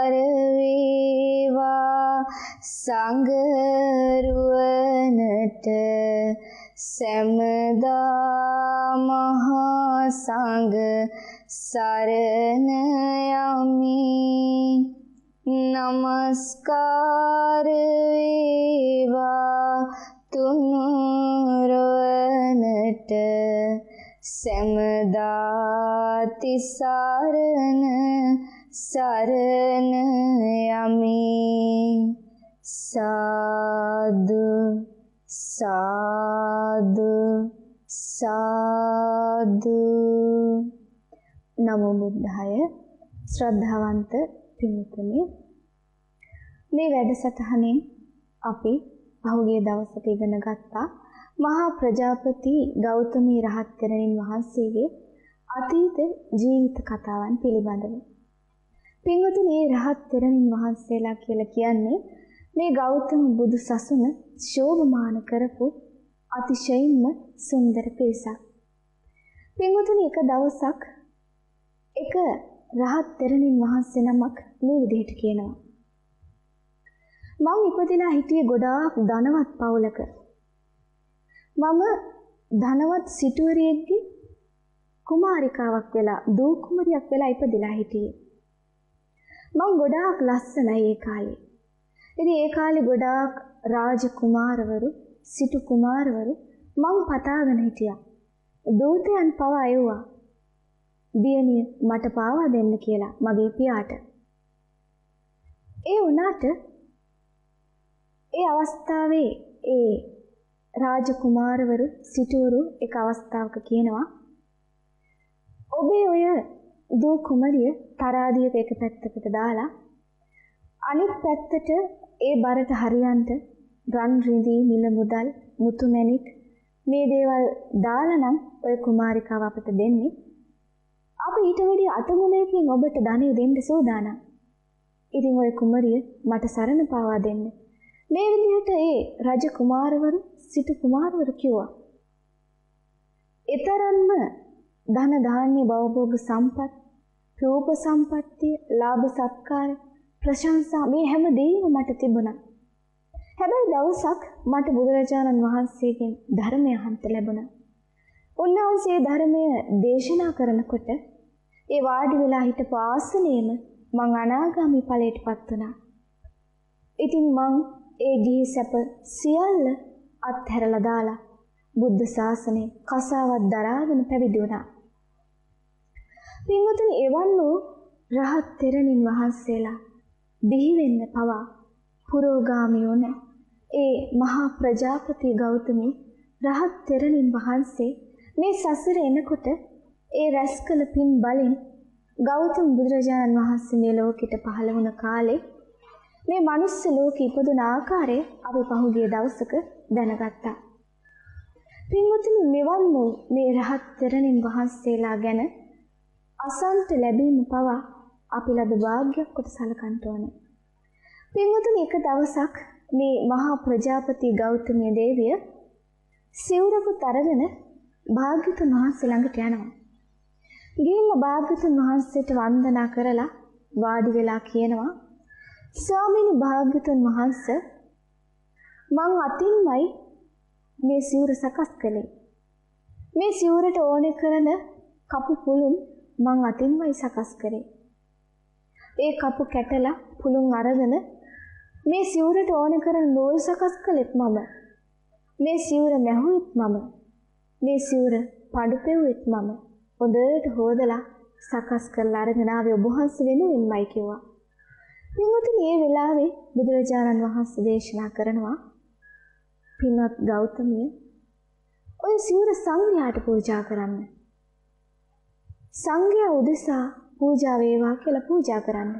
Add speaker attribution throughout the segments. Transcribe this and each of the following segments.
Speaker 1: සාර වේවා සංගරුවනට සැමදා මහා සංඝ සරණ යමි. නමස්කාර වේවා තුනුරවනට සැමදා තිසරණ සරණ යමි සාදු සාදු සාදු නමෝ බුද්ධාය ශ්‍රද්ධාවන්ත පින්තුනි මේ වැඩසටහනෙන් අපි පහුගිය දවසක ඉගෙන ගත්තා මහා ප්‍රජාපති ගෞතමී රහත් තෙරණින් වහන්සේගේ අතීත ජීවිත කතාවන් පිළිබඳව. පින්වතුනි මේ රහත් තෙරණින් වහන්සේලා කියලා කියන්නේ මේ ගෞතම බුදු සසුන ශෝභමාන කරපු අතිශයින්ම සුන්දර පිරිසක්. පින්වතුනි එක දවසක් එක රහත් තෙරණින් වහන්සේ නමක් මේ විදිහට කියනවා. මං ඉපදිලා හිටියේ ගොඩාක් ධනවත් පවුලක. මම ධනවත් සිටුවරියෙක්ගේ කුමාරිකාවක් වෙලා දූ කුමරියක් වෙලා ඉපදිලා හිටියේ. මං ගොඩාක් ලස්සනයි ඒ කාලේ. ඉතින් ඒ කාලේ ගොඩාක් රාජ කුමාරවරු, සිටු කුමාරවරු මං පතාගෙන හිටියා. දූතයන් පවා එව්වා. දියණිය මට පාවා දෙන්න කියලා මගේ පියාට. ඒ වුණාට ඒ අවස්ථාවේ ඒ රාජකුමාරවරු සිටුවරු එක අවස්ථාවක කියනවා ඔබේ ඔය දූ කුමරිය තරාදියක එක පැත්තකට දාලා අනිත් පැත්තට ඒ බරට හරියන්ට රන් රිදී මිල මුදල් මුතු මැණික් මේ දේවල් දාලා නම් ඔය කුමාරිකාව අපට දෙන්නේ අප ඊට වැඩි අතගුණයකින් ඔබට ධනෙ දෙන්න සූදානම්. ඉතින් ඔය කුමරිය මට සරණ පාවා දෙන්න. මේ විදිහට ඒ රජ කුමාරවරු සිටු කුමාරවරු කිව්වා. ඊතරම්ම ධන ධාන්‍ය භවභෝග සම්පත්, රූප සම්පත්තිය, ලාභ සත්කාර, ප්‍රශංසා මේ හැම දෙයක්ම මට තිබුණා. හැබැයි දවසක් මට බුදුරජාණන් වහන්සේගෙන් ධර්මය අහන්න ලැබුණා. උන්වහන්සේ ධර්මය දේශනා කරනකොට ඒ වාඩි වෙලා හිටපු ආසනයේම මං අනාගාමි ඵලයටපත් වුණා. ඉතින් මං ඒ ගිහි සැප සියල්ල අත්හැරලා දාලා බුද්ධ ශාසනය කසාවත් දරාගෙන පැවිදි වුණා. පින්වතුනි එවන් වූ රහත් තෙරණින් වහන්සේලා බිහි වෙන්න පවා පුරෝගාමී වුණ ඒ මහා ප්‍රජාපති ගෞතමී රහත් තෙරණින් වහන්සේ මේ සසර එනකොට ඒ රැස් කළ පින් බලෙන් ගෞතම බුදුරජාණන් වහන්සේ මේ ලෝකෙට පහළ වුණ කාලේ මේ මනුස්ස ලෝකෙ ඉපදුන ආකාරය අපි පහුගිය දවසක දැනගත්තා. පින්වතුනි මෙවන් වූ මේ රහත් තෙරණින් වහන්සේලා ගැන අසන්ත ලැබීම පවා අපි ලද වාග්යක් කොට සලකන්න ඕනේ. පින්වතුනි එක දවසක් මේ මහා ප්‍රජාපති ගෞතමිය දේවිය සිවුරකුත් අරගෙන භාග්‍යතුන් වහන්සේ ළඟට යනවා. ගිහිල්ලා භාග්‍යතුන් වහන්සේට වන්දනා කරලා වාඩි වෙලා කියනවා ස්වාමීනි භාග්‍යතුන් වහන්සේ මං අතින්මයි මේ සිවුර සකස් කළේ. මේ සිවුරට ඕනේ කරන කපු පුළුන් මං අතින්මයි සකස් කරේ. ඒ කපු කැටලා පුළුන් අරගෙන මේ සිවුරට ඕනේ කරන නූල් සකස් කළෙත් මම. මේ සිවුර මැහුවෙත් මම. මේ සිවුර පඩු පෙව්වෙත් මම. හොඳට හොදලා සකස් කරලා අරගෙන ආවේ ඔබ වහන්සේ වෙනුවෙන්මයි කිව්වා. පින්වතුනි මේ වෙලාවේ බුදුරජාණන් වහන්සේ දේශනා කරනවා පින්වත් ගෞතමිය ඔය සිවුර සංඝයාට පූජා කරන්න. සංඝයා උදෙසා පූජා වේවා කියලා පූජා කරන්න.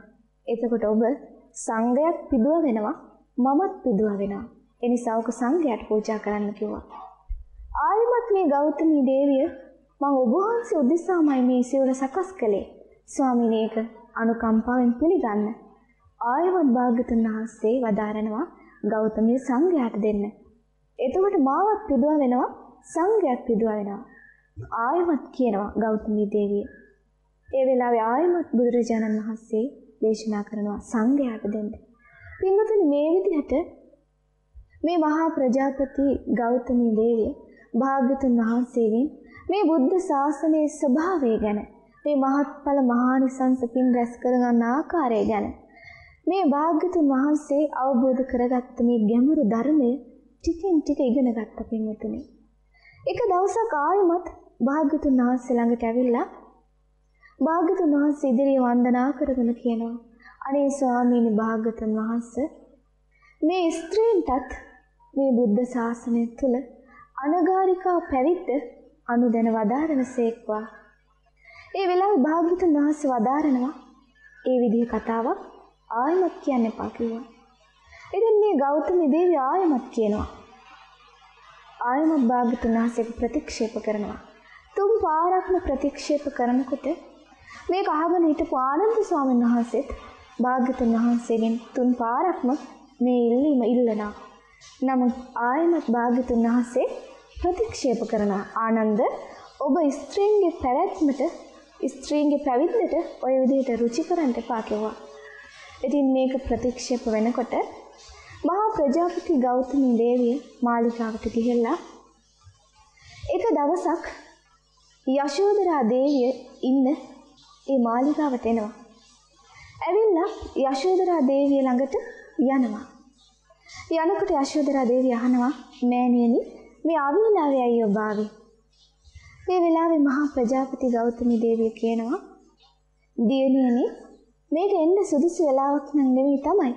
Speaker 1: එතකොට ඔබ සංඝයාත් පිදුව වෙනවා මමත් පිදුව වෙනවා. එනිසා ඔක සංඝයාට පූජා කරන්න කිව්වා. ආයමත් මේ ගෞතමී දේවිය මම ඔබ වහන්සේ උදෙසාමයි මේ සිවුර සකස් කළේ. ස්වාමීනි ඒක අනුකම්පාවෙන් පිළිගන්න. ආයමත් භාග්‍යතුන් වහන්සේ වදාරනවා ගෞතමී සංඝයාට දෙන්න. එතකොට මාවත් පිදුව වෙනවා සංඝයාත් පිදුව වෙනවා. ආයමත් කියනවා ගෞතමී දේවිය. ඒ වෙලාවේ ආයමත් බුදුරජාණන් වහන්සේ දේශනා කරනවා සංඝයාට දෙන්න. පින්වතුනි මේ විදිහට මේ මහා ප්‍රජාපති ගෞතමී දේවිය භාග්‍යතුන් වහන්සේගෙන් මේ බුද්ධ ශාසනයේ ස්වභාවය ගැන මේ මහත්ඵල මහානිසංස පින් රැස් කරගන්න ආකාරය ගැන මේ භාග්‍යතුන් වහන්සේ අවබෝධ කරගත්ත මේ ගැඹුරු ධර්මය ටිකෙන් ටික ඉගෙන ගත්ත පින්වතුනි. එක දවසක් ආයමත් භාග්‍යතුන් වහන්සේ ළඟට ඇවිල්ලා භාග්‍යතුන් වහන්සේ ඉදිරියේ වන්දනා කරගෙන කියනවා අනේ ස්වාමීනි භාග්‍යතුන් වහන්සේ මේ ස්ත්‍රීන්ටත් මේ බුද්ධ ශාසනය තුල අනගාരികා පැවිද්ද අනුදැන වදාරනසේක්වා. ඒ වෙලාවේ භාග්‍යවතුන් වහන්සේ වදාරනවා ඒ විදිහ කතාවක් ආයමත් කියන්න එපා කිව්වා. ඉතින් මේ ගෞතම දේවිය ආයමත් කියනවා. ආයමත් භාග්‍යවතුන් වහන්සේට ප්‍රතික්ෂේප කරනවා. තුන් පාරක්ම ප්‍රතික්ෂේප කරනකොට මේක අහගෙන හිටපු ආනන්ද ස්වාමීන් වහන්සේත් භාග්‍යවතුන් වහන්සේගෙන් තුන් පාරක්ම මේ ඉල්ලීම ඉල්ලනවා. නමුත් ආයමත් භාග්‍යතුන් වහන්සේ ප්‍රතික්ෂේප කරන ආනන්ද ඔබ ස්ත්‍රීන්ගේ පැවැත්මට ස්ත්‍රීන්ගේ පැවිද්දට ඔය විදිහට රුචි කරන්න එපා කිව්වා. ඉතින් මේක ප්‍රතික්ෂේප වෙනකොට මහා ප්‍රජාපති ගෞතමී දේවිය මාලිකාවට ගිහිල්ලා එක දවසක් යශෝදරා දේවිය ඉන්න ඒ මාලිකාවට එනවා. ඇවිල්ලා යශෝදරා දේවිය ළඟට යනවා. යනකොට යශෝදරා දේවිය අහනවා මෑණියනි මේ ආවිලාවේ අයියෝ බාවි. මේ වෙලාවේ මහා ප්‍රජාපති ගෞතමී දේවිය කියනවා දියණියනි මේක එන්න සුදුසු වෙලාවක් නම් නෙවෙයි තමයි.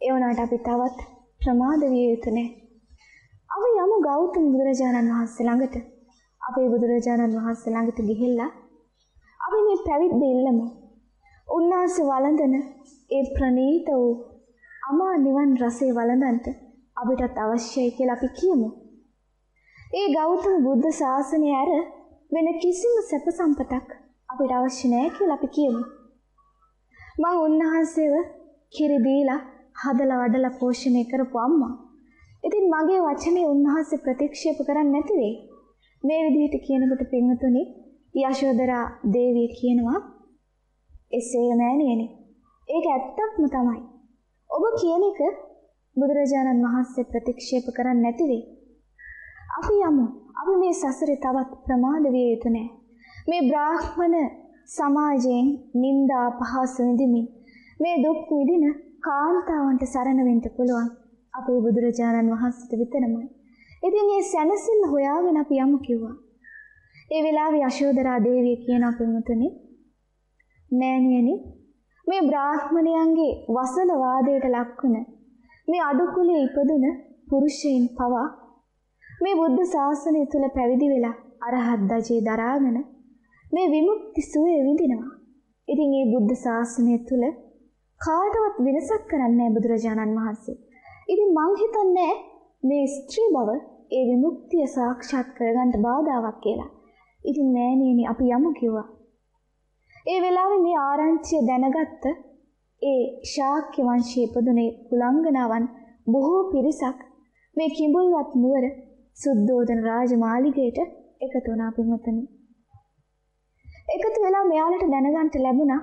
Speaker 1: ඒ වුණාට අපි තවත් ප්‍රමාද විය යුතු නැහැ. අපි යමු ගෞතම බුදුරජාණන් වහන්සේ ළඟට. අපේ බුදුරජාණන් වහන්සේ ළඟට ගිහිල්ලා අපි මේ පැවිද්ද ඉල්ලමු. උන්වහන්සේ වළඳන ඒ ප්‍රණීත වූ අමා නිවන් රසය වළඳන්ට අපිටත් අවශ්‍යයි කියලා අපි කියමු. ඒ ගෞතම බුද්ධ ශාසනය ඇර වෙන කිසිම සැප සම්පතක් අපිට අවශ්‍ය නැහැ කියලා අපි කියමු. මම උන්වහන්සේව කිරි දීලා හදලා වඩලා පෝෂණය කරපු අම්මා. ඉතින් මගේ වචනේ උන්වහන්සේ ප්‍රතික්ෂේප කරන්නේ නැති වෙයි. මේ විදිහට කියනකොට පින්වතුනි යශෝදරා දේවිය කියනවා එසේ නෑනියනි. ඒක ඇත්තක්ම තමයි. ඔබ කියන එක බුදුරජාණන් වහන්සේ ප්‍රතික්ෂේප කරන්නේ නැති වෙයි. අපි යමු. අපි මේ සසරේ තවත් ප්‍රමාද විය යුතු නැහැ. මේ බ්‍රාහ්මණ සමාජයෙන් නිന്ദා පහස විඳිමින් මේ දුක් විඳින කාන්තාවන්ට සරණ වෙන්න පුළුවන් අපේ බුදුරජාණන් වහන්සේට විතරමයි. ඉතින් මේ සැනසෙල්ල හොයාගෙන අපි යමු කිව්වා. ඒ වෙලාවේ යශෝදරා දේවිය කියන අපෙමුතුනේ මෑණියනි මේ බ්‍රාහ්මණයන්ගේ වසල වාදයට ලක්වන මේ අඩුකුලේ ඉපදුන පුරුෂයන් පවා මේ බුද්ධ ශාසනය තුල පැවිදි වෙලා අරහත් දජේ දරාගෙන මේ විමුක්ති සුවය විඳිනවා. ඉතින් මේ බුද්ධ ශාසනය තුල කාටවත් වෙනසක් කරන්නේ බුදුරජාණන් වහන්සේ. ඉතින් මං හිතන්නේ මේ ස්ත්‍රී බව ඒ විමුක්තිය සාක්ෂාත් කරගන්න බාධාවක් කියලා. ඉතින් නෑනේනි අපි යමු කිව්වා. ඒ වෙලාවේ මේ ආරංචිය දැනගත්ත ඒ ශාක්‍ය වංශයේ ඉපදුනේ කුලංගනාවන් බොහෝ පිරිසක් මේ කිඹුල්වත් නුවර සුද්ධෝදන රාජමාලිගයට එකතු වුණා පින්වතුනි. එකතු වෙලා මෙයාලට දැනගන්න ලැබුණා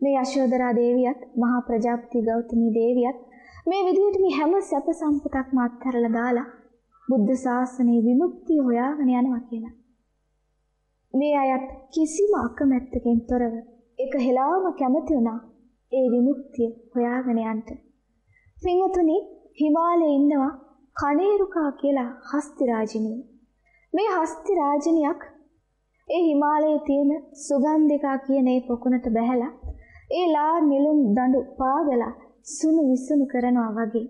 Speaker 1: මේ යශෝදරා දේවියත් මහා ප්‍රජාපති ගෞතමී දේවියත් මේ විදිහට මේ හැම සැප සම්පතක්ම අත්හැරලා දාලා බුද්ධ ශාසනයේ විමුක්තිය හොයාගෙන යනවා කියලා. මේ අයත් කිසිම අකමැත්තකින් තොරව එක හෙලාවම කැමති වුණා ඒ විමුක්තිය හොයාගෙන යන්න. පින්වතුනි හිමාලයේ ඉන්නවා කණේරුකා කියලා හස්ති රාජිනිය. මේ හස්ති රාජිනියක් ඒ හිමාලයේ තියෙන සුගන්ධිකා කියන ඒ පොකුණට බැහැලා ඒ ලා නිලුම් දඬු පාගලා සුණු විසුණු කරනවා වගේ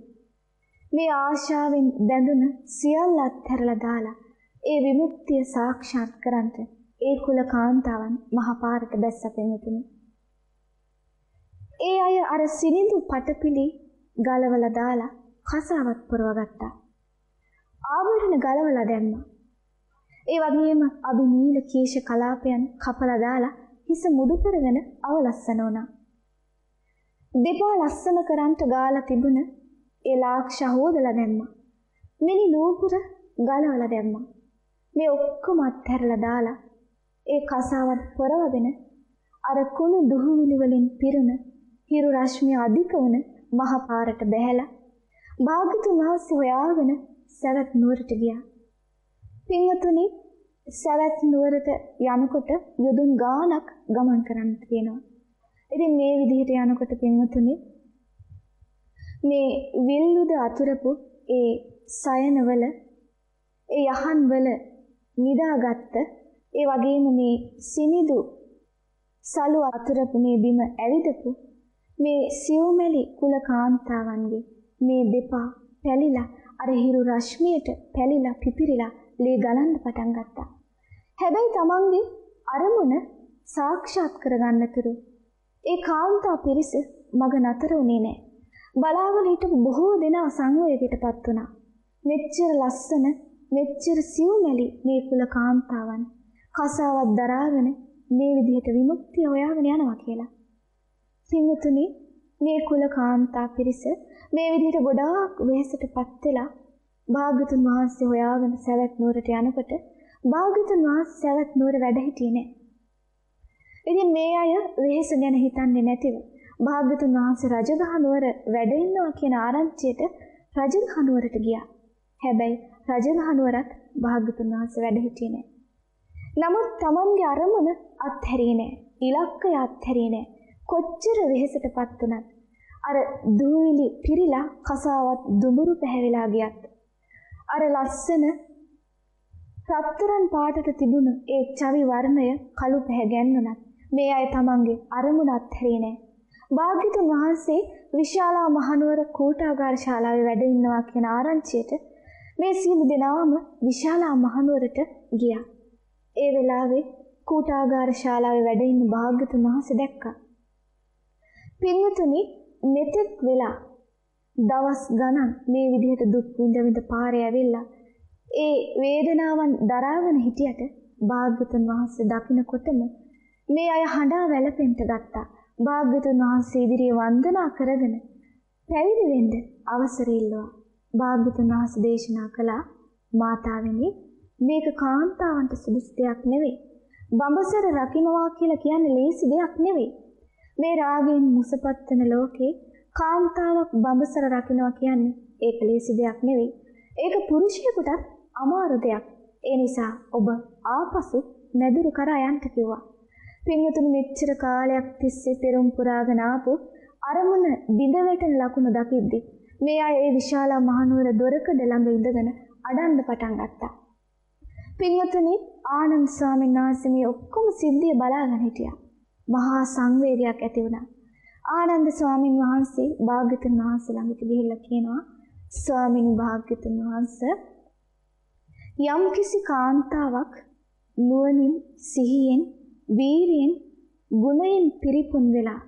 Speaker 1: මේ ආශාවෙන් බැඳුන සියල්ල අත්හැරලා දාලා ඒ විමුක්තිය සාක්ෂාත් කරන්ට ඒ කුල කාන්තාවන් මහපාරට බැස්ස පෙනුතුනි. ඒ අය අර සිනිඳු පටපිලි ගලවලා දාලා කසාවත් පුරවගත්තා. ආභරණ ගලවලා දැම්මා. ඒ වගේම අභිනීල කීෂ කලාපයන් කපලා දාලා හිස මුඩු කරගෙන අවලස්සන වුණා. දෙපා ලස්සන කරන්ට ගාලා තිබුණ ඒ ලාක්ෂ හොදලා දැම්මා. මිනි නූපුර ගලවලා දැම්මා. මේ ඔක්කොම අත්හැරලා දාලා ඒ කසාවත් පොරවගෙන අර කුණු දුහුවිලි වලින් පිරුණ හිරු රශ්මිය අධික වන මහ පාරට බැහැලා භාග්‍යතුන් වහන්සේ හොයාගෙන සවැත් නුවරට ගියා. පින්වතුනි සවැත් නුවරට යනකොට යොදුන් ගාණක් ගමන් කරන්න තියෙනවා. ඉතින් මේ විදිහට යනකොට පින්වතුනි මේ විල්ලුද අතුරපු ඒ සයනවල ඒ යහන්වල නිදාගත්ත ඒ වගේම මේ සිනිදු සලු අතුරපු මේ බිම ඇවිදපු මේ සියුමැලි කුල කාන්තාවන්ගේ මේ දෙපා පැලිලා අර හිරු රශ්මියට පැලිලා පිපිරිලා ලේ ගලන්න පටන් ගත්තා. හැබැයි තමන්ගේ අරමුණ සාක්ෂාත් කරගන්නතුරු ඒ කාන්තා පිරිස මග නතර වුණේ නැහැ. බලාගෙන හිටපු බොහෝ දෙනා සංවේගයටපත් වුණා. මෙච්චර ලස්සන, මෙච්චර සියුමැලි මේ කුල කාන්තාවන් කසාවක් දරාගෙන මේ විදිහට විමුක්තිය හොයාගෙන යනවා කියලා. සිංහතුනි මේ කුල කාන්තා පිරිස මේ විදිහට ගොඩාක් වෙහෙසටපත් වෙලා භාග්‍යතුන් වහන්සේ හොයාගෙන සවැත් නුවරට යනකොට භාග්‍යතුන් වහන්සේ සවැත් නුවර වැඩ හිටියේ නෑ. ඉතින් මේ අය වෙහෙස ගැන හිතන්නේ නැතිව භාග්‍යතුන් වහන්සේ රජගහ නුවර වැඩ ඉන්නවා කියන ආරංචියට රජගහ නුවරට ගියා. හැබැයි රජගහ නුවරත් භාග්‍යතුන් වහන්සේ වැඩ හිටියේ නෑ. නමුත් තමන්ගේ අරමුණ අත්හැරියේ නෑ. ඉලක්කය අත්හැරියේ නෑ. කොච්චර වෙහෙසටපත් වුණත් අර දූවිලි පිරීලා කසාවත් දුඹුරු පැහැවිලා ගියත් අර ලස්සන රත්තරන් පාටට තිබුණු ඒ චවි වර්ණය කළු පැහැගැන්වුණත් මේ අය තමන්ගේ අරමුණ අත්හැරියේ නෑ. භාග්‍යතුන් වහන්සේ විශාලා මහනුවර කූටාගාර ශාලාවේ වැඩ ඉන්නවා කියන ආරංචියට මේ සියලු දෙනාම විශාලා මහනුවරට ගියා. ඒ වෙලාවේ කූටාගාර ශාලාවේ වැඩ ඉන්න භාග්‍යතුන් වහන්සේ දැක්කා. පින්වතුනි මෙතෙක් වෙලා දවස් ගණන් මේ විදිහට දුක් විඳ විඳ පාරේ ඇවිල්ලා ඒ වේදනාවන් දරාගෙන හිටියට භාග්‍යතුන් වහන්සේ දකින්නකොටම මේ අය හඬා වැළපෙන්න ගත්තා. භාග්‍යතුන් වහන්සේ ඉදිරියේ වන්දනා කරගෙන පැවිදි වෙන්න අවසර ඉල්ලුවා. භාග්‍යතුන් වහන්සේ දේශනා කළා මාතාවෙනි මේක කාන්තාවන්ට සුදුසු දෙයක් නෙවෙයි. බඹසර රකින්නවා කියලා කියන්නේ ලේසි දෙයක් නෙවෙයි. මේ රාගයෙන් මුසපත් වෙන ලෝකේ කාන්තාවක් බඹසර රකින්නවා කියන්නේ ඒක ලේසි දෙයක් නෙවෙයි. ඒක පුරුෂයෙකුටත් අමාරු දෙයක්. ඒ නිසා ඔබ ආපසු නැදුරු කරා යන්න කිව්වා. පින්වතුනි මෙච්චර කාලයක් තිස්සේ පෙරම් පුරාගෙන ආපු අරමුණ බිඳ වැටෙන ලකුණු දකිද්දි මේ අය ඒ විශාල මහනුවර දොරකඩ ළඟ ඉඳගෙන අඩන්න පටන් ගත්තා. පින්වතුනි ආනන්ද ස්වාමීන් වහන්සේ මේ ඔක්කොම සිද්ධිය බලාගෙන හිටියා. මහා සංවේගයක් ඇති වුණා. ආනන්ද ස්වාමීන් වහන්සේ භාග්‍යතුන් වහන්සේ ළඟට ගිහිල්ලා කියනවා ස්වාමීන් භාග්‍යතුන් වහන්සේ යම් කිසි කාන්තාවක් නුවණින් සිහියෙන් වීරියෙන් ගුණයෙන් පිරිපුන් වෙලා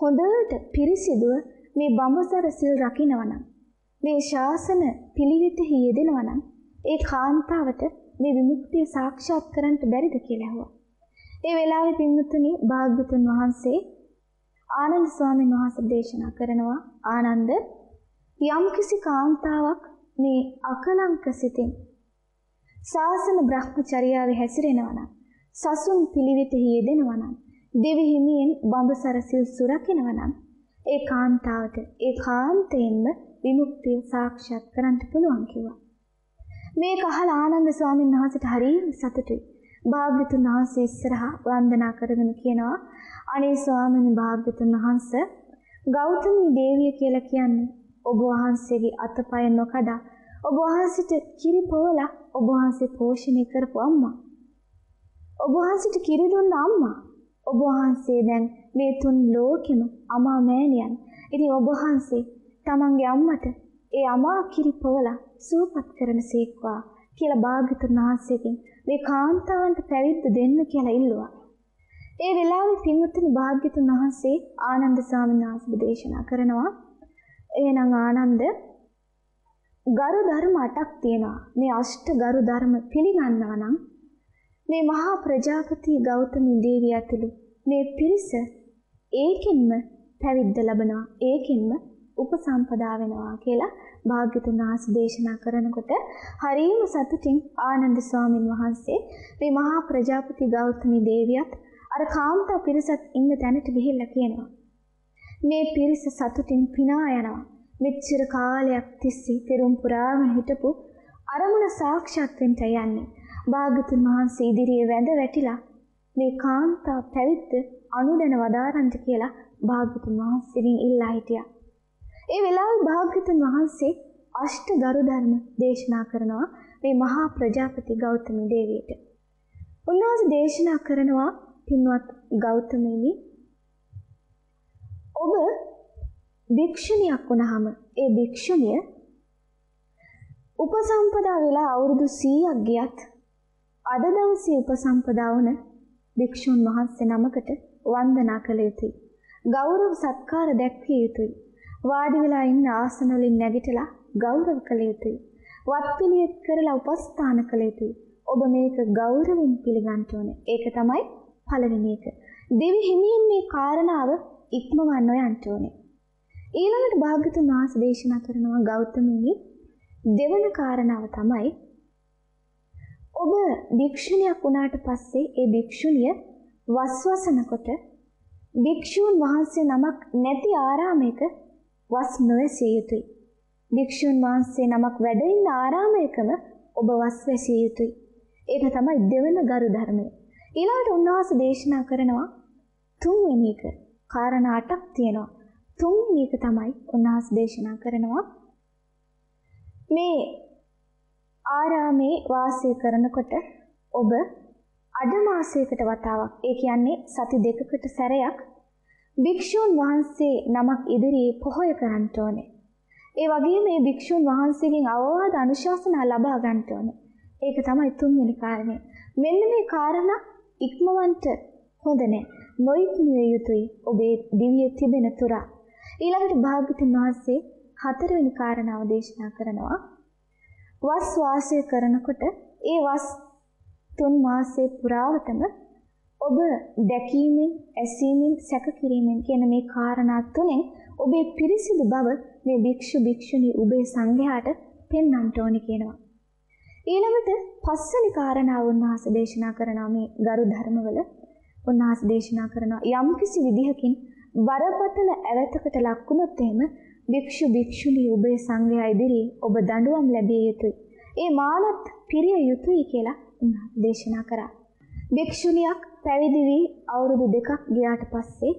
Speaker 1: හොඳට පිරිසිදුව මේ බඹසර සිල් රකින්නවනම් මේ ශාසන පිළිවෙතෙහි යෙදෙනවනම් ඒ කාන්තාවට මේ විමුක්තිය සාක්ෂාත් කරන්නට බැරිද කියලා ඇහුවා. ඒ වෙලාවේ පින්වතුනි භාග්‍යතුන් වහන්සේ ආනන්ද ස්වාමීන් වහන්සේ දේශනා කරනවා ආනන්ද යම්කිසි කාන්තාවක් මේ අකලංක සිතින් ශාසන බ්‍රහ්මචර්යාවේ හැසිරෙනවා නම් සසුන් පිළිවෙතෙහි යෙදෙනවා නම් දෙවි හිමියෙන් බඹසර සිල් සුරකිනවා නම් ඒ කාන්තාවට ඒ කාන්තයෙන්ම විමුක්තිය සාක්ෂාත් කරන්න පුළුවන් කිව්වා. මේක අහලා ආනන්ද ස්වාමීන් වහන්සේට හරිය සතුටුයි. භාග්‍යතුන් වහන්සේ ඉස්සරහා වන්දනා කරගෙන කියනවා අනේ ස්වාමීන් භාග්‍යතුන් වහන්සේ ගෞතමී දේවිය කියලා කියන්නේ ඔබ වහන්සේගේ අතපය නොකඩා ඔබ වහන්සේට කිරි පොවලා ඔබ වහන්සේ පෝෂණය කරපු අම්මා. ඔබ වහන්සේට කිරි දුන්න අම්මා. ඔබ වහන්සේ දැන් මේ තුන් ලෝකෙම අමා මෑණියන්. ඉතින් ඔබ වහන්සේ තමන්ගේ අම්මට ඒ අමා කිරි පොවලා සූපත් කරන සේක්වා කියලා භාග්‍යතුන් වහන්සේගෙන් මේ කාන්තාවන්ට පැවිද්ද දෙන්න කියලා ඉල්ලුවා. ඒ වෙලාවේ පින්වත්නි භාග්‍යතුන් වහන්සේ ආනන්ද ස්වාමීන් වහන්සේ දේශනා කරනවා. එහෙනම් ආනන්ද ගරු ධර්ම 8ක් තියෙනවා. මේ අෂ්ට ගරු ධර්ම පිළිගන්නවා නම් මේ මහා ප්‍රජාපති ගෞතමී දේවිය ඇතුළු මේ පිරිස ඒකින්ම පැවිද්ද ලබනවා. ඒකින්ම උපසම්පදා වෙනවා කියලා භාග්‍යතුන් වහන්සේ දේශනා කරනකොට හරියම සතුටින් ආනන්ද ස්වාමින් වහන්සේ මේ මහා ප්‍රජාපති ගෞතමී දේවියත් අර කාන්තා පිරිසත් ඉන්න තැනට ගිහිල්ලා කියනවා. මේ පිරිස සතුටින් පිනා යනවා. මෙච්චර කාලයක් තිස්සේ පෙරම් පුරාගෙන හිටපු අරමුණ සාක්ෂාත් වෙන්න යන්නේ. භාගතුන් වහන්සේ ඉදිරියේ වැඳ වැටිලා මේ කාන්තා පැවිද්ද අනුදැන වදාරන්ට කියලා භාගතුන් වහන්සේගෙන් ඉල්ලා හිටියා. ඒ වෙලාවේ භාගතුන් වහන්සේ අෂ්ට ගරු ධර්ම දේශනා කරනවා මේ මහා ප්‍රජාපති ගෞතම දේවියට. උන්වහන්සේ දේශනා කරනවා පින්වත් ගෞතමයනි ඔබ භික්ෂුණියක් වුණාම ඒ භික්ෂුණිය උපසම්පදා වෙලා අවුරුදු 100ක් ගියත් අද දවසේ උපසම්පදා වුණ භික්ෂුන් වහන්සේ නමකට වන්දනා කළ යුතුයි. ගෞරව සත්කාර දැක්විය යුතුයි. වාඩි වෙලා ඉන්න ආසන වලින් නැගිටලා ගෞරව කළ යුතුයි. වත් පිළියෙත් කරලා උපස්ථාන කළ යුතුයි. ඔබ මේක ගෞරවයෙන් පිළිගන්න ඕනේ. ඒක තමයි පළවෙනි එක. දෙවි හිමියෙන් මේ කාරණාව ඉක්මවන්න යන්න ඕනේ. ඊළඟට භාග්‍යතුන් වහන්සේ දේශනා කරනවා ගෞතමී දෙවන කාරණාව තමයි ඔබ භික්ෂුණියක් වුණාට පස්සේ ඒ භික්ෂුණිය වස්වසනකොට භික්ෂූන් වහන්සේ නමක් නැති ආරාමයක වස් නොවැසිය යුතුයි. භික්ෂූන් වහන්සේ නමක් වැඩ ඉන්න ආරාමයකම ඔබ වස් වැසිය යුතුයි. ඒක තමයි දෙවන ගරු ධර්මය. ඊළඟට උන්වහන්සේ දේශනා කරනවා තුන්වෙනි එක. කාරණා අටක් තියෙනවා. තුන්වෙනි එක තමයි උන්වහන්සේ දේශනා කරනවා මේ ආරාමේ වාසය කරනකොට ඔබ අඩ මාසයකට වතාවක් ඒ කියන්නේ සති දෙකකට සැරයක් භික්ෂූන් වහන්සේ නමක් ඉදිරියේ පොහොය කරන්න ඕනේ. ඒ වගේම මේ භික්ෂූන් වහන්සේගෙන් අවවාද අනුශාසනා ලබා ගන්න ඕනේ. ඒක තමයි තුන්වෙනි කාරණය. මෙන්න මේ කාරණා ඉක්මවන්ට හොඳ නැහැ. නොඉක්මිය යුතුයි ඔබේ දිව්‍ය තිබෙන තුරා. ඊළඟට භාග්‍යතුන් වහන්සේ හතරවෙනි කාරණාව දේශනා කරනවා. වස් වාසය කරනකොට ඒ වස් තුන් මාසයේ පුරාවටම ඔබ දැකීමෙන්, ඇසීමෙන්, සැක කිරීමෙන් කියන මේ කාරණා තුනෙන් ඔබේ පිරිසිදු බව මේ භික්ෂු භික්ෂුණී උබේ සංඝයාට පෙන්වන්න ඕනේ කියනවා. ඊළඟට පස්වෙනි කාරණාව උන්වහන්සේ දේශනා කරනවා මේ ගරු ධර්මවල උන්වහන්සේ දේශනා කරනවා යම්කිසි විදිහකින් බරපතල ඇවතකට ලක්ුණොත් එහෙම භික්ෂු භික්ෂුණී ඔබේ සංඝයා ඉදිරියේ ඔබ දඬුවම් ලැබිය යුතුයි. ඒ මානත් පිරිය යුතුයි කියලා උන්වහන්සේ දේශනා කරා. භික්ෂුණියක් පැවිදි වී අවුරුදු දෙකක් ගියාට පස්සේ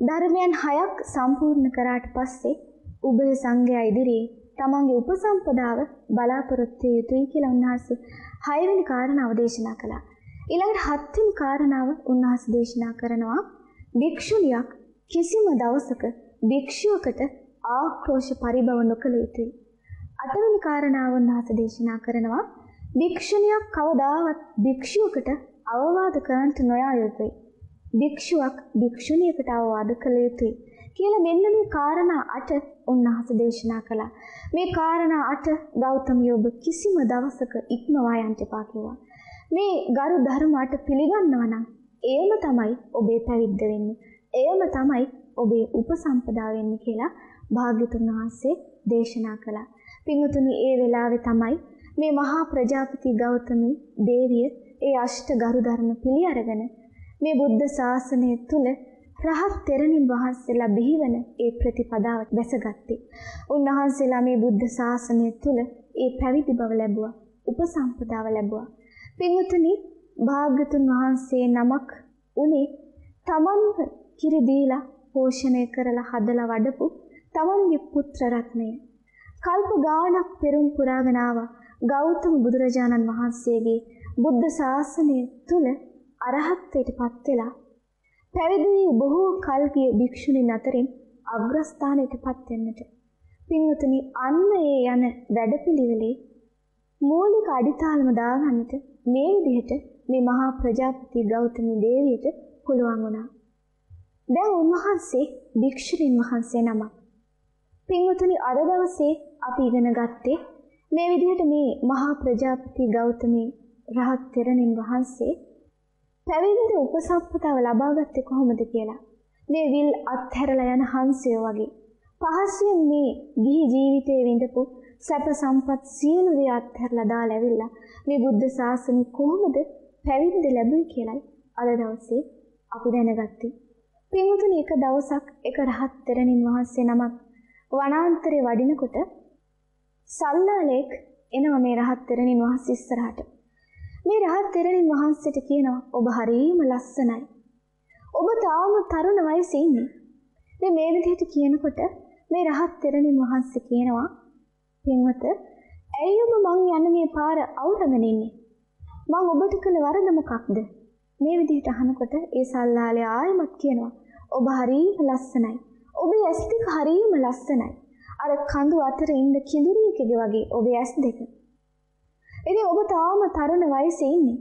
Speaker 1: ධර්මයන් හයක් සම්පූර්ණ කරාට පස්සේ උභය සංඝයා ඉදිරියේ තමන්ගේ උපසම්පදාව බලාපොරොත්තු යුතුයි කියලා උන්වහන්සේ හයවෙනි කාරණාව දේශනා කළා. ඊළඟට හත්වෙනි කාරණාව උන්වහන්සේ දේශනා කරනවා භික්ෂුණියක් කිසිම දවසක භික්ෂුවකට ආක්‍රෝෂ පරිභව නොකළ යුතුයි. අටවෙනි කාරණාව උන්වහන්සේ දේශනා කරනවා භික්ෂුණියක් කවදාවත් භික්ෂුවකට අවවාද කරන්නට නොයා යුතුයි. භික්ෂුවක් භික්ෂුණියකට අවවාද කළ යුතුයි. කියලා මෙන්න මේ කාරණා අට උන්වහන්සේ දේශනා කළා. මේ කාරණා අට ගෞතමිය ඔබ කිසිම දවසක ඉක්මවා යන්න එපා කිව්වා. මේ ගරු ධර්ම අට පිළිගන්නවා නම් එයම තමයි ඔබේ පැවිද්ද වෙන්නේ. එයම තමයි ඔබේ උපසම්පදා වෙන්නේ කියලා භාග්‍යතුන් වහන්සේ දේශනා කළා. පින්වතුනි ඒ වෙලාවේ තමයි මේ මහා ප්‍රජාපති ගෞතමී දේවිය ඒ අෂ්ට ගරු ධර්ම පිළි අරගෙන මේ බුද්ධ ශාසනය තුල රහත් තෙරණින් වහන්සේලා බිහිවන ඒ ප්‍රතිපදාවට දැසගත්තේ. උන්වහන්සේලා මේ බුද්ධ ශාසනය තුල ඒ පැවිදි බව ලැබුවා. උපසම්පදාව ලැබුවා. පින්වතුනි භාග්‍යතුන් වහන්සේ නමක් උනේ තමන්ව කිරි දීලා පෝෂණය කරලා හදලා වඩපු තමන්ගේ පුත්‍ර රත්නය. කල්ප ගාණක් පෙරම් පුරාගෙන ආවා ගෞතම බුදුරජාණන් වහන්සේගේ බුද්ධ ශාසනය තුල අරහත්ත්වයට පත් වෙලා පැවිදි වී බොහෝ කල් ගිය භික්ෂුණීන් අතරින් අග්‍රස්ථානයට පත් වෙන්නට පින්වතුනි අන්න ඒ යන වැඩපිළිවෙලේ මූලික අඩිතාලම දාගන්නට මේ විදිහට මේ මහා ප්‍රජාපති ගෞතමී දේවියට පුළුවන් වුණා. දැන් උන්වහන්සේ භික්ෂුණීන් වහන්සේ නමක්. පින්වතුනි අද දවසේ අපි ඉගෙන ගත්තේ මේ විදිහට මේ මහා ප්‍රජාපති ගෞතමී රහත් තෙරණින් වහන්සේ පැවිදි උපසම්පදාව ලබාගත්තේ කොහොමද කියලා. මේ විල් අත්හැරලා යන හංසය වගේ පහසුවෙන් මේ ගිහි ජීවිතයේ විඳපු සැප සම්පත් සියලු දේ අත්හැරලා දාලා ඇවිල්ලා මේ බුද්ධ ශාසනය කොහොමද පැවිද්ද ලැබුවේ කියලයි අද දවසේ අපි දැනගත්තේ. පින්වතුනි එක දවසක් එක රහත් තෙරණින් වහන්සේ නමක් වනාන්තරේ වඩිනකොට සල්ලාලෙක් එනවා මේ රහත් තෙරණින් වහන්සේ ඉස්සරහට. මේ රහත් තෙරණින් වහන්සේට කියනවා ඔබ හරීම ලස්සනයි. ඔබ තාම තරුණ වයසේ ඉන්නේ. ඉතින් මේ විදිහට කියනකොට මේ රහත් තෙරණින් වහන්සේ කියනවා පින්වත ඇයි ඔබ මං යන මේ පාර අවුරගෙන ඉන්නේ? මං ඔබට කළ වරද මොකක්ද? මේ විදිහට අහනකොට ඒ සල්ලාලේ ආයෙමත් කියනවා ඔබ හරීම ලස්සනයි. ඔබේ ඇස් දෙක හරීම ලස්සනයි. අර කඳු අතර ඉන්න කිඳුරියකගේ වගේ ඔබේ ඇස් දෙක. ඉතින් ඔබ තාම තරුණ වයසේ ඉන්නේ.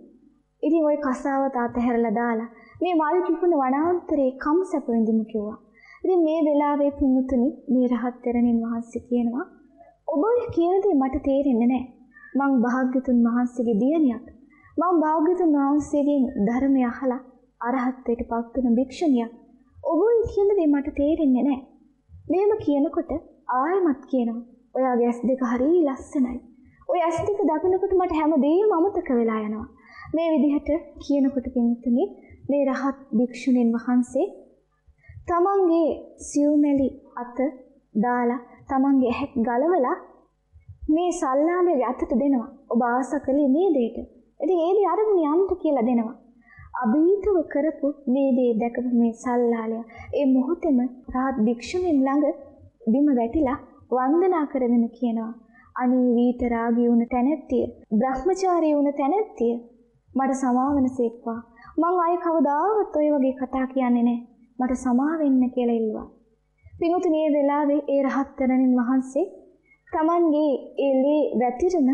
Speaker 1: ඉතින් ওই කසාවත අතහැරලා දාලා මේ මල් කිපුණ වනාන්තරේ කම් සැප විඳිමු කිව්වා. ඉතින් මේ වෙලාවේ පින්තුනි මේ රහත් තෙරණින් වහන්සේ කියනවා ඔබ කියන දේ මට තේරෙන්නේ නැහැ. මං භාග්‍යතුන් වහන්සේගේ දියණියක්. මං භාග්‍යතුන් වහන්සේගෙන් ධර්මය අහලා අරහත්ත්වයට පත් වුණ භික්ෂුණියක්. ඔබ කියන දේ මට තේරෙන්නේ නැහැ. මෙහෙම කියනකොට ආයෙමත් කියනවා. ඔයාගේ ඇස් දෙක හරිය ලස්සනයි. ඔය ඇස් දෙක දකිනකොට මට හැමදේම අමතක වෙලා යනවා. මේ විදිහට කියනකොට පින්තුනි මේ රහත් භික්ෂුණීන් වහන්සේ තමන්ගේ සිව්මැලි අත දාලා තමන්ගේ ඇහක් ගලවලා මේ සල්ලාලේ අතට දෙනවා. ඔබ ආස කළේ මේ දෙයට. ඉතින් ඒ දේ අරගෙන යන්න කියලා දෙනවා. අභීතව කරපු මේ දේ දැකපු මේ සල්ලාලය ඒ මොහොතේම රාත් භික්ෂුණින් ළඟ බිම වැටිලා වන්දනා කරගෙන කියනවා අනී වීතරාගී වුණ තැනැත්තිය බ්‍රහ්මචාරී වුණ තැනැත්තිය මට සමාවන සේක්වා. මං අය කවදාවත් ඔය වගේ කතා කියන්නේ නැහැ මට සමා වෙන්න කියලා ඉල්ලුවා. පින්වතුනි මේ වෙලාවේ ඒ රහත් තරණින් වහන්සේ Tamanගේ ඒ ලේ වැතිරෙන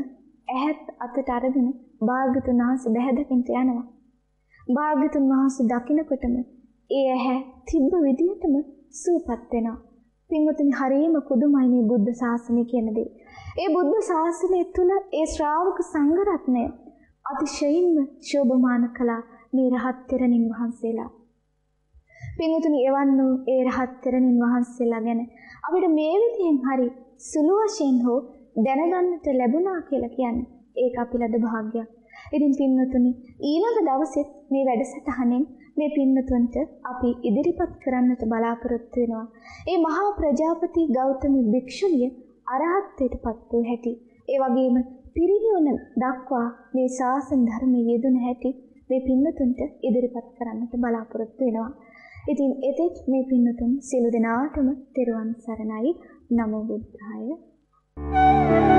Speaker 1: ඇහත් අතට අරගෙන භාග්‍යතුන් වහන්සේ බැහැදකින්ට යනවා භාග්‍යතුන් වහන්සේ දකිනකොටම ඒ ඇහැ තිබ්බ විදිහටම සූපත් වෙනවා. පින්වතුනි හරියම පුදුමයි මේ බුද්ධ ශාසනය කියන දේ. ඒ බුද්ධ ශාසනය තුල ඒ ශ්‍රාවක සංඝරත්නය අතිශයින්ම ශෝභමාන කළා මේ රහත් තෙරණින් වහන්සේලා. පින්වතුනි එවන් වූ ඒ රහත් තෙරණින් වහන්සේලා ගැන අපිට මේ විදිහෙන් හරි සුළු වශයෙන් හෝ දැනගන්නට ලැබුණා කියලා කියන්නේ ඒක අපි ලද භාග්යක්. ඉතින් පින්වතුනි ඊළඟ දවසෙත් මේ වැඩසටහනෙන් මේ පින්වතුන්ට අපි ඉදිරිපත් කරන්නට බලාපොරොත්තු වෙනවා. ඒ මහා ප්‍රජාපති ගෞතම භික්ෂුණිය අරහත්ත්වයටපත් වූ හැටි. ඒ වගේම පිරිනිවන දක්වා මේ ශාසන ධර්මයේ යෙදුන හැටි මේ පින්වතුන්ට ඉදිරිපත් කරන්නට බලාපොරොත්තු වෙනවා. ඉතින් එතෙක් මේ පින්වතුන් සියලු දෙනාටම තෙරුවන් සරණයි. නමෝ බුද්ධාය. Thank you.